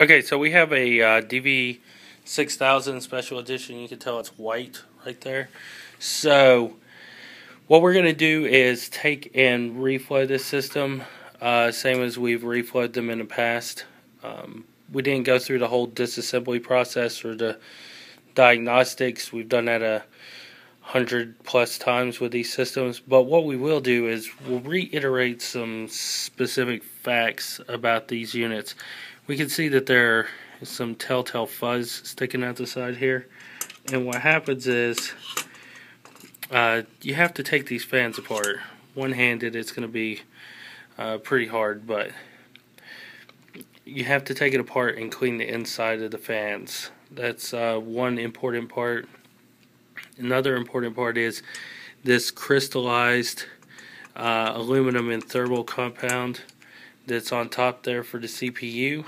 Okay, so we have a uh, DV6000 special edition. You can tell it's white right there. So, what we're going to do is take and reflow this system, uh, same as we've reflowed them in the past. Um, we didn't go through the whole disassembly process or the diagnostics. We've done that a hundred plus times with these systems. But what we will do is we'll reiterate some specific facts about these units we can see that there is some telltale fuzz sticking out the side here. And what happens is uh, you have to take these fans apart. One-handed, it's going to be uh, pretty hard, but you have to take it apart and clean the inside of the fans. That's uh, one important part. Another important part is this crystallized uh, aluminum and thermal compound that's on top there for the CPU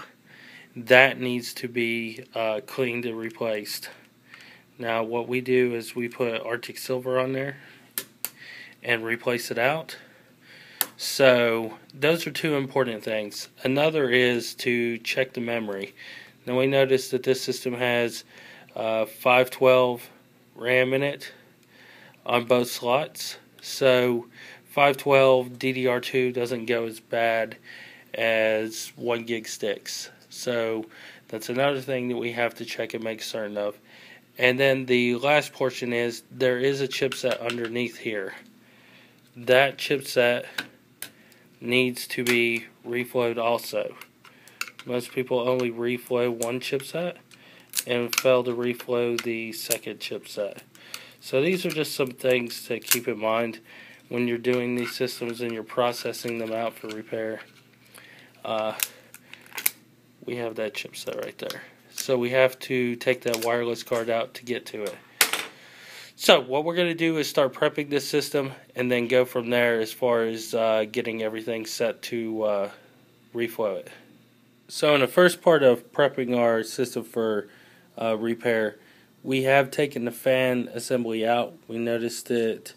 that needs to be uh, cleaned and replaced. Now what we do is we put Arctic Silver on there and replace it out. So those are two important things. Another is to check the memory. Now we notice that this system has uh, 512 RAM in it on both slots. So 512 DDR2 doesn't go as bad as 1 gig sticks. So that's another thing that we have to check and make certain of. And then the last portion is there is a chipset underneath here. That chipset needs to be reflowed also. Most people only reflow one chipset and fail to reflow the second chipset. So these are just some things to keep in mind when you're doing these systems and you're processing them out for repair. Uh, we have that chipset right there. So we have to take that wireless card out to get to it. So what we're going to do is start prepping this system and then go from there as far as uh, getting everything set to uh, reflow it. So in the first part of prepping our system for uh, repair, we have taken the fan assembly out. We noticed that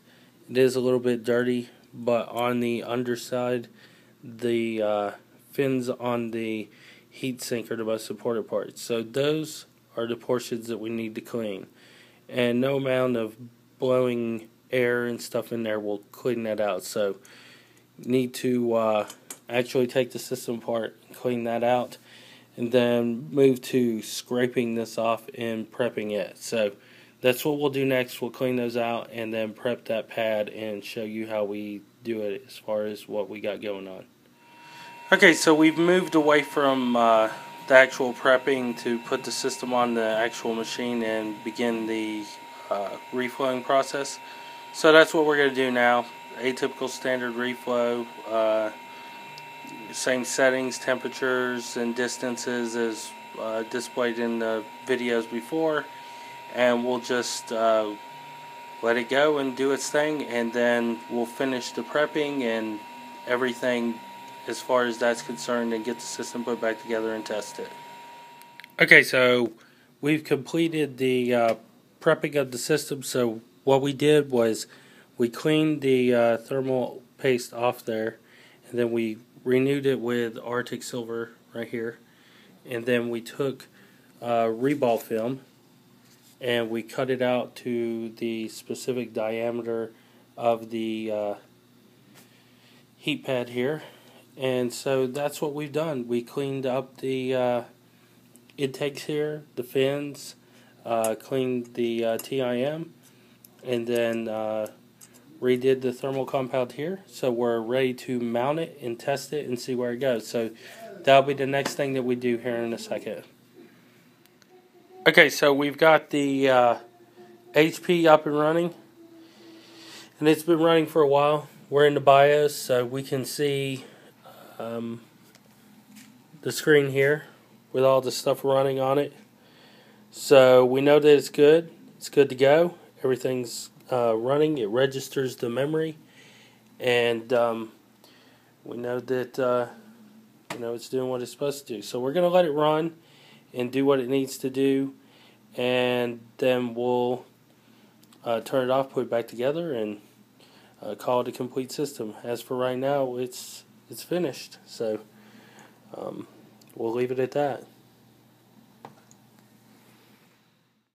it is a little bit dirty, but on the underside, the uh, fins on the heat sink are the most important parts. So those are the portions that we need to clean. And no amount of blowing air and stuff in there will clean that out. So need to uh, actually take the system apart and clean that out and then move to scraping this off and prepping it. So that's what we'll do next. We'll clean those out and then prep that pad and show you how we do it as far as what we got going on. Okay, so we've moved away from uh, the actual prepping to put the system on the actual machine and begin the uh, reflowing process. So that's what we're going to do now. Atypical standard reflow, uh, same settings, temperatures, and distances as uh, displayed in the videos before. And we'll just uh, let it go and do its thing, and then we'll finish the prepping and everything as far as that's concerned and get the system put back together and test it. Okay, so we've completed the uh, prepping of the system. So what we did was we cleaned the uh, thermal paste off there and then we renewed it with Arctic Silver right here. And then we took uh, Reball film and we cut it out to the specific diameter of the uh, heat pad here and so that's what we've done. We cleaned up the uh, intakes here, the fins, uh, cleaned the uh, TIM, and then uh, redid the thermal compound here. So we're ready to mount it and test it and see where it goes. So that'll be the next thing that we do here in a second. Okay, so we've got the HP uh, up and running, and it's been running for a while. We're in the BIOS, so we can see um, the screen here with all the stuff running on it. So we know that it's good. It's good to go. Everything's uh, running. It registers the memory, and um, we know that uh, you know it's doing what it's supposed to do. So we're going to let it run and do what it needs to do, and then we'll uh, turn it off, put it back together, and uh, call it a complete system. As for right now, it's it's finished. So um, we'll leave it at that.